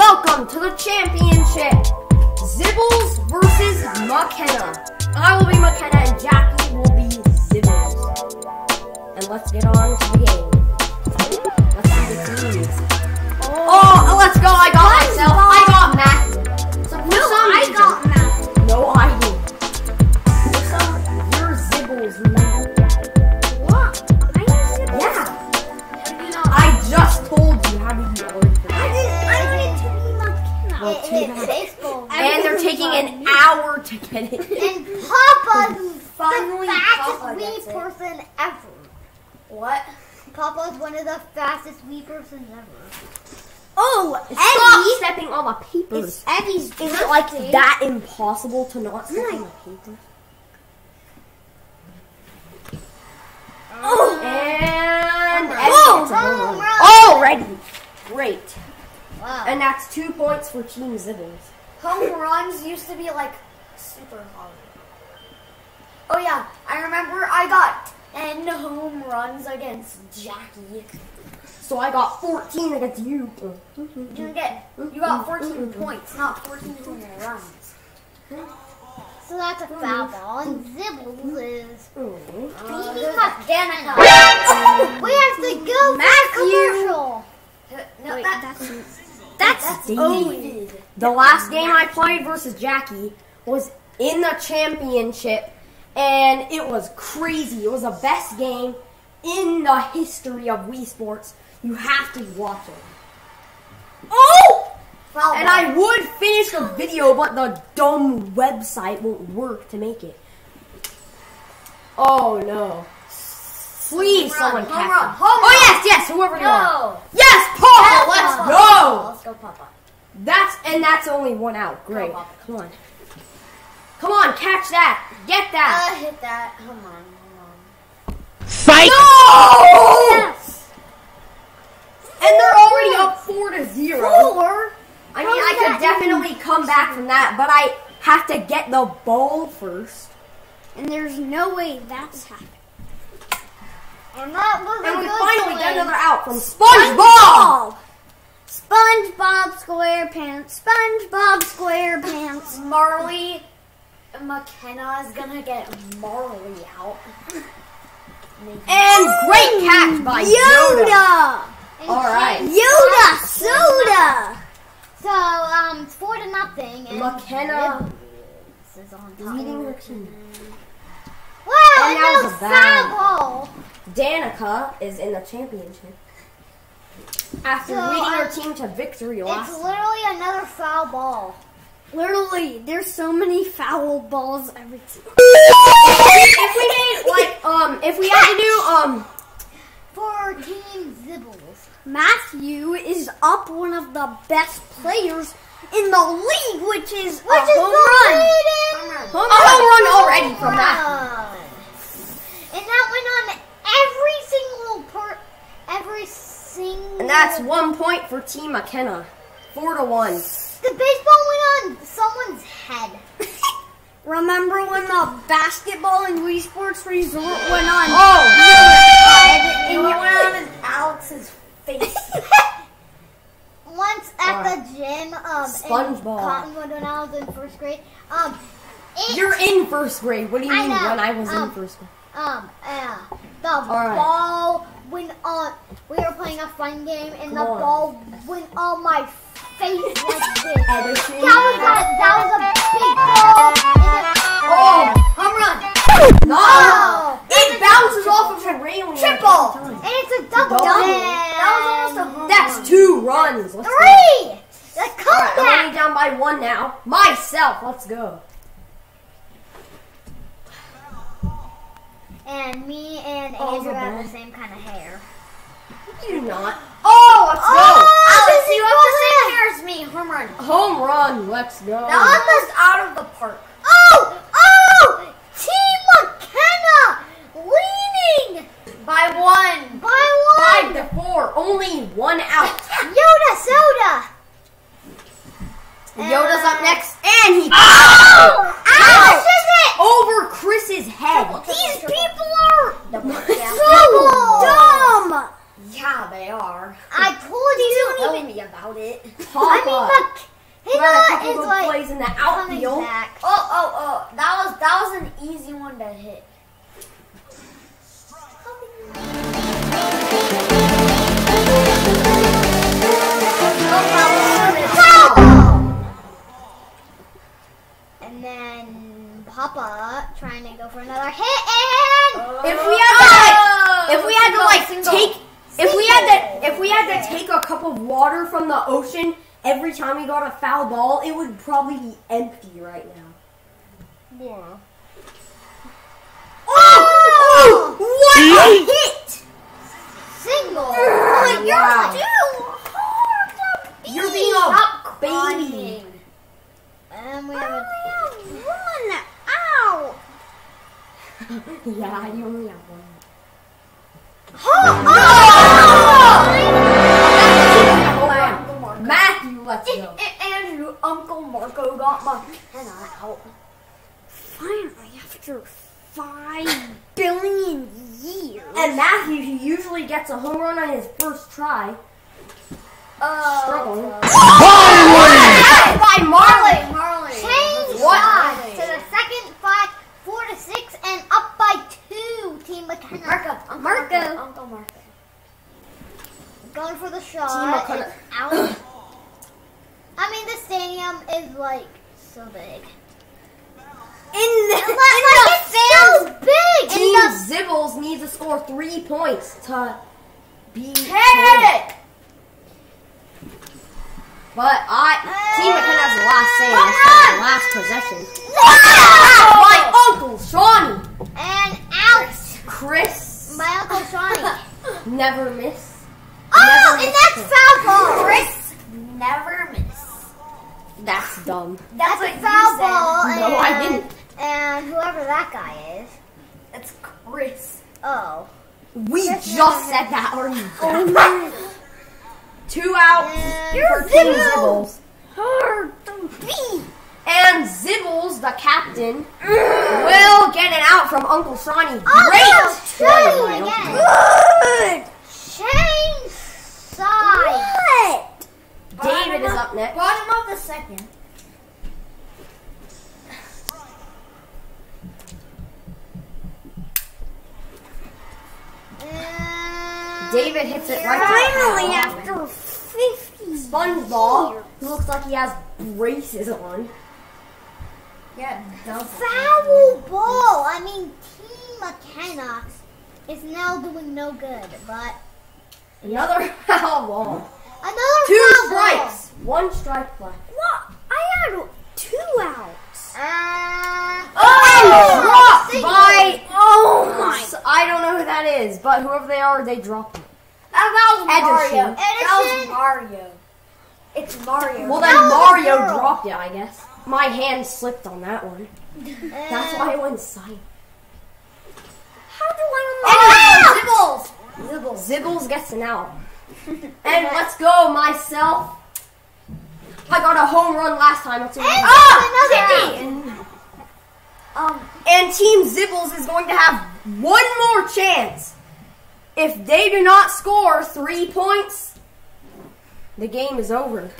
Welcome to the championship! Zibbles versus Mackenna. I will be Mackenna and Jackie will be Zibbles. And let's get on to the game. Let's see the teams. Oh, let's go! I got it. And Papa, who's Finally, the fastest Papa wee gets it. person ever. What? Papa's one of the fastest wee persons ever. Oh, stop stepping on my papers. It's Eddie's Is it like that impossible to not step on my papers? Oh. And Eddie Oh, gets a home run. run. Already. Great. Wow. And that's two points for Team Zibbles. Home runs used to be like super hard. Oh yeah, I remember I got 10 home runs against Jackie. So I got 14 against you. You didn't get, you got 14 points, not 14 home runs. so that's a foul ball, and Zibbles is. Mhm. Uh, Baby there's Pup. Danica. We have to go Matthew. for commercial. No, Wait, that, that's That's, that's David. David. The last game I played versus Jackie was in the championship, and it was crazy. It was the best game in the history of Wii Sports. You have to watch it. Oh! Foul And. I would finish the video, but the dumb website won't work to make it. Oh no. Please, Home someone catch home home Oh yes, yes, whoever you are. Yes, Paul, let's Papa. go. Let's go, Papa. That's and that's only one out. Great. On. Come on. Come on, catch that. Get Uh, that. hit that. Hold on, hold on. no! yes. And they're already up four to zero. Four. I mean, I could definitely come back from that, but I have to get the ball first. And there's no way that's happening. And that was And we finally get another out from SpongeBob. SpongeBob SquarePants. SpongeBob SquarePants. Marley Mackenna is gonna get Marley out. And great catch by Yoda. Yoda. All right. Yoda soda. So um, it's four to nothing. And Mackenna is on top. leading her team. Wow, And and that was a bad- foul. Danica is in the championship. After So, leading her um, team to victory It's last literally another foul ball. Literally, there's so many foul balls every if we made like um if we had to do um For Team Zibbles. Matthew is up one of the best players in the league, which is Which a is home run. Home run. a home run already from that. Run. And that went on every single part, every single. And that's one point for Team Mackenna. Four to one. The baseball went on someone's head. Remember when the basketball in Wii Sports Resort went on? Oh head You and know your- what on Alex's face? Once at Alright. the gym, um, SpongeBob. in Cottonwood when I was in first grade, um, it, You're in first grade. What do you I mean know. when I was in Um, first grade? um, uh, the Alright. ball went on. We were playing a fun game, and the on. ball went on my face like this. That was a that was a big ball. Oh, Home run. no! oh, It bounces off of the railing. Triple. and it's a double. Double. That was almost a home That's run. two runs. Let's go. three. The Alright, I'm only down by one now. Myself. Let's go. And me and Oh, Andrew the have the same kind of hair. You do not. Oh, let's Alex, this oh you is have the same hair as me. Home run. Home run. Let's go. That was out of the park. Oh! Oh! Team Mackenna leading By one. by one. Five to four. Only one out. Yoda soda. Yoda's up next, and he Oh! Is it? over Chris's head. These people are so dumb. yeah, they are. I told you. Don't Tell me about it. Papa. I mean, look. Hina is like plays in the outfield. Back. Oh, oh, oh! That was that was an easy one to hit. And then Papa trying to go for another hit and if we had to, oh, if we had to like take, if we had to, if had to take a cup of water from the ocean every time we got a foul ball, it would probably be empty right now. Yeah. Oh! oh! What a hit! Single. Oh, you're wow. too hard to beat. You're being a Stop baby. And we have one out. Yeah, you only have one. Matthew, let's A- go. A- Andrew, Uncle Marco got my henna out. Finally, after five billion years. And Matthew, who usually gets a home run on his first try, Uh, struggling. Oh, by Marley. Marley. Change What? sides to the second five, four to six, and up by two. Team Mackenna. Marco. Uncle Marco. Uncle Marco. Going for the shot. Team Mackenna. It's out. I mean, the stadium is like so big. In the, Like, like it's so big. Team In the, Zibbles needs to score three points to be it! But I Team Mackenna has the last say. Home the last possession. My Uncle Shawnee, and out Chris, My Uncle Shawnee. never miss. oh, Never and that's foul ball. Chris never miss. That's dumb. That's, That's a what foul you ball. said. No, and, I didn't. And whoever that guy is. It's Chris. Oh. We just said that. Are you? Oh, two outs And for Team Zibbles. Zibbles. Hard to beat. And Zibbles, the captain, will get an out from Uncle Shawnee. Oh, Great! no, play again. Good. Change side. David is up next. Bottom of the second. David hits it right Finally, to after 50 SpongeBob, who looks like he has braces on. Yeah, double. Foul ball. I mean, Team Mackenna is now doing no good, but Another foul ball. another Two foul strikes. One strike left. What? I had two outs. Uh, Oh, dropped single. by. Oh my! I don't know who that is, but whoever they are, they dropped it. That was Edison. Mario. That was Mario. It's Mario. Well, then Mario girl. dropped it, I guess. My hand slipped on that one. That's why it went silent. How do I Oh, Zibbles. Zibbles. Zibbles gets an out. and let's go, myself. I got a home run last time. See And I another can. Um, And Team Zibbles is going to have one more chance. If they do not score three points, the game is over.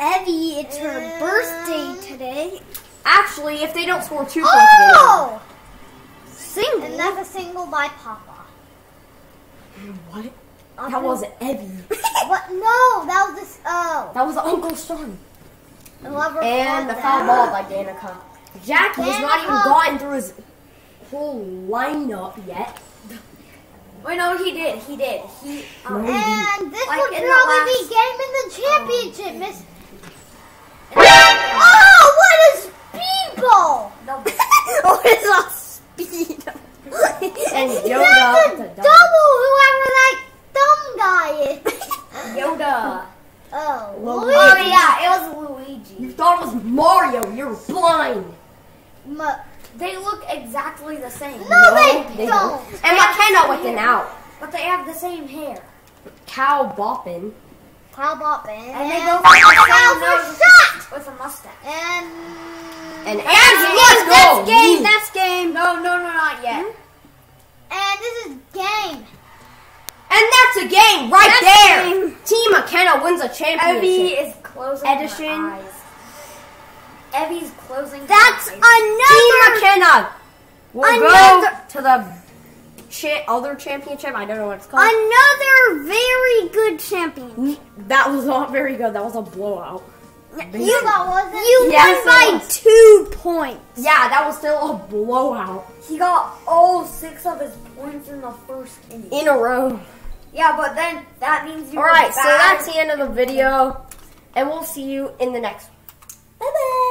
Evie, it's her birthday today. Actually, if they don't score two oh! points, the game. Oh! Single? And that's a single by Papa. What? That was Evie. What? No, that was this. Oh. That was Uncle Sean. Whoever And the foul ball by Danica. Jackie has not even Danica. gotten through his whole lineup yet. wait, no, he did. He did. He. Um, And this Like would in the probably last- be game in the championship, Miss. Oh, what a speed ball! double. what is a speed? And Yoda a a double. double, whoever that dumb guy is. Yoda. oh, Luigi. Luigi. Oh yeah, it was Luigi. You thought it was Mario. You're blind. Ma- They look exactly the same, no, they, don't. And Mackenna with an out. but they have the same hair. Cow bopping. How about Ben? And they And both have the same for nose shot. with a mustache. And And Andy, let's go. Lead. That's game. No, no, no, not yet. Hmm? And this is game. And that's a game right That's there. game. Team Mackenna wins a Evie championship. is closing Edison. her eyes. Evie's closing. That's her eyes. Team another. Mackenna will Another- go to the cha- other championship. I don't know what it's called. Another very good champion. that was not very good. That was a blowout. You, that wasn't. You Yes, won by was. two points. Yeah, that was still a blowout He got all six of his points in the first inning. in a row. Yeah, but then that means you. All were so that's the end of the video, and we'll see you in the next. One. Bye bye.